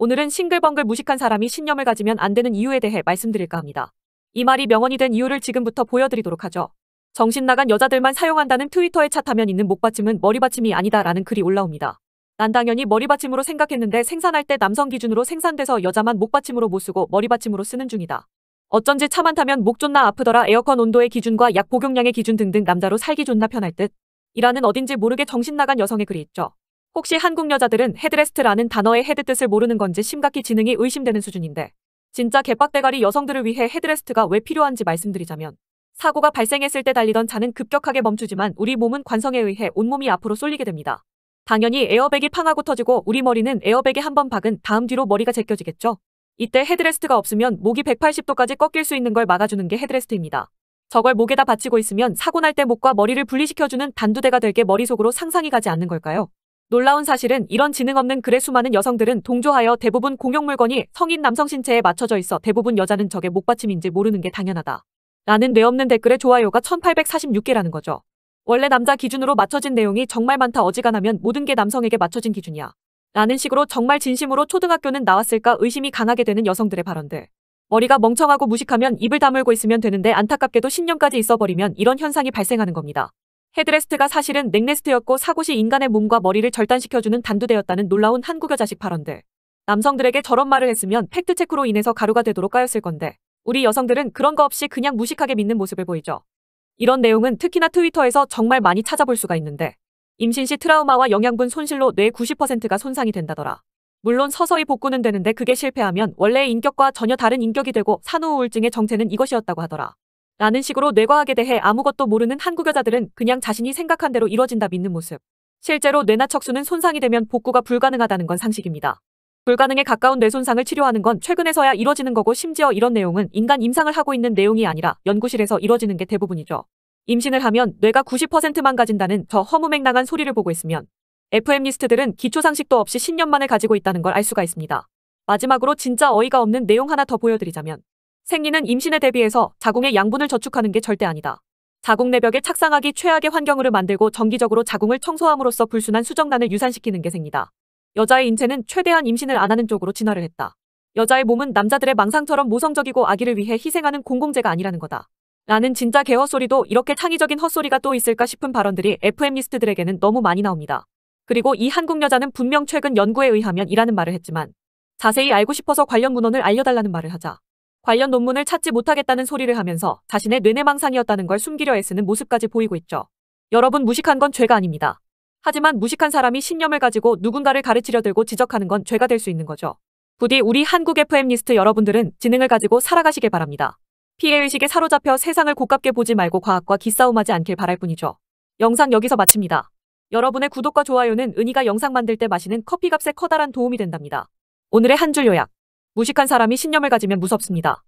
오늘은 싱글벙글 무식한 사람이 신념을 가지면 안 되는 이유에 대해 말씀드릴까 합니다. 이 말이 명언이 된 이유를 지금부터 보여드리도록 하죠. 정신 나간 여자들만 사용한다는 트위터에 차 타면 있는 목받침은 머리받침이 아니다라는 글이 올라옵니다. 난 당연히 머리받침으로 생각했는데 생산할 때 남성 기준으로 생산돼서 여자만 목받침으로 못 쓰고 머리받침으로 쓰는 중이다. 어쩐지 차만 타면 목 존나 아프더라 에어컨 온도의 기준과 약 복용량의 기준 등등 남자로 살기 존나 편할 듯. 이라는 어딘지 모르게 정신 나간 여성의 글이 있죠. 혹시 한국 여자들은 헤드레스트라는 단어의 헤드 뜻을 모르는 건지 심각히 지능이 의심되는 수준인데 진짜 개빡대가리 여성들을 위해 헤드레스트가 왜 필요한지 말씀드리자면 사고가 발생했을 때 달리던 차는 급격하게 멈추지만 우리 몸은 관성에 의해 온몸이 앞으로 쏠리게 됩니다. 당연히 에어백이 팡하고 터지고 우리 머리는 에어백에 한 번 박은 다음 뒤로 머리가 제껴지겠죠. 이때 헤드레스트가 없으면 목이 180도까지 꺾일 수 있는 걸 막아주는 게 헤드레스트입니다. 저걸 목에다 받치고 있으면 사고 날 때 목과 머리를 분리시켜주는 단두대가 될 게 머릿속으로 상상이 가지 않는 걸까요? 놀라운 사실은 이런 지능 없는 글의 수많은 여성들은 동조하여 대부분 공용 물건이 성인 남성 신체에 맞춰져 있어 대부분 여자는 저게 목받침인지 모르는 게 당연하다. 라는 뇌 없는 댓글의 좋아요가 1846개라는 거죠. 원래 남자 기준으로 맞춰진 내용이 정말 많다 어지간하면 모든 게 남성에게 맞춰진 기준이야. 라는 식으로 정말 진심으로 초등학교는 나왔을까 의심이 강하게 되는 여성들의 발언들. 머리가 멍청하고 무식하면 입을 다물고 있으면 되는데 안타깝게도 신념까지 있어버리면 이런 현상이 발생하는 겁니다. 헤드레스트가 사실은 neck rest였고 사고 시 인간의 몸과 머리를 절단시켜주는 단두대였다는 놀라운 한국 여자식 발언들. 남성들에게 저런 말을 했으면 팩트체크로 인해서 가루가 되도록 까였을 건데 우리 여성들은 그런 거 없이 그냥 무식하게 믿는 모습을 보이죠. 이런 내용은 특히나 트위터에서 정말 많이 찾아볼 수가 있는데 임신 시 트라우마와 영양분 손실로 뇌 90%가 손상이 된다더라. 물론 서서히 복구는 되는데 그게 실패하면 원래의 인격과 전혀 다른 인격이 되고 산후 우울증의 정체는 이것이었다고 하더라. 라는 식으로 뇌과학에 대해 아무것도 모르는 한국 여자들은 그냥 자신이 생각한 대로 이뤄진다 믿는 모습. 실제로 뇌나 척수는 손상이 되면 복구가 불가능하다는 건 상식입니다. 불가능에 가까운 뇌 손상을 치료하는 건 최근에서야 이뤄지는 거고 심지어 이런 내용은 인간 임상을 하고 있는 내용이 아니라 연구실에서 이뤄지는 게 대부분이죠. 임신을 하면 뇌가 90%만 가진다는 저 허무맹랑한 소리를 보고 있으면 FM리스트들은 기초상식도 없이 신념만을 가지고 있다는 걸 알 수가 있습니다. 마지막으로 진짜 어이가 없는 내용 하나 더 보여드리자면 생리는 임신에 대비해서 자궁의 양분을 저축하는 게 절대 아니다. 자궁 내벽에 착상하기 최악의 환경으로 만들고 정기적으로 자궁을 청소함으로써 불순한 수정란을 유산시키는 게 생리다. 여자의 인체는 최대한 임신을 안 하는 쪽으로 진화를 했다. 여자의 몸은 남자들의 망상처럼 모성적이고 아기를 위해 희생하는 공공재가 아니라는 거다. 라는 진짜 개헛소리도 이렇게 창의적인 헛소리가 또 있을까 싶은 발언들이 FM리스트들에게는 너무 많이 나옵니다. 그리고 이 한국 여자는 분명 최근 연구에 의하면 이라는 말을 했지만 자세히 알고 싶어서 관련 문헌을 알려달라는 말을 하자 관련 논문을 찾지 못하겠다는 소리를 하면서 자신의 뇌내망상이었다는 걸 숨기려 애쓰는 모습까지 보이고 있죠. 여러분 무식한 건 죄가 아닙니다. 하지만 무식한 사람이 신념을 가지고 누군가를 가르치려 들고 지적하는 건 죄가 될 수 있는 거죠. 부디 우리 한국 FM리스트 여러분들은 지능을 가지고 살아가시길 바랍니다. 피해의식에 사로잡혀 세상을 고깝게 보지 말고 과학과 기싸움하지 않길 바랄 뿐이죠. 영상 여기서 마칩니다. 여러분의 구독과 좋아요는 은희가 영상 만들 때 마시는 커피값에 커다란 도움이 된답니다. 오늘의 한 줄 요약. 무식한 사람이 신념을 가지면 무섭습니다.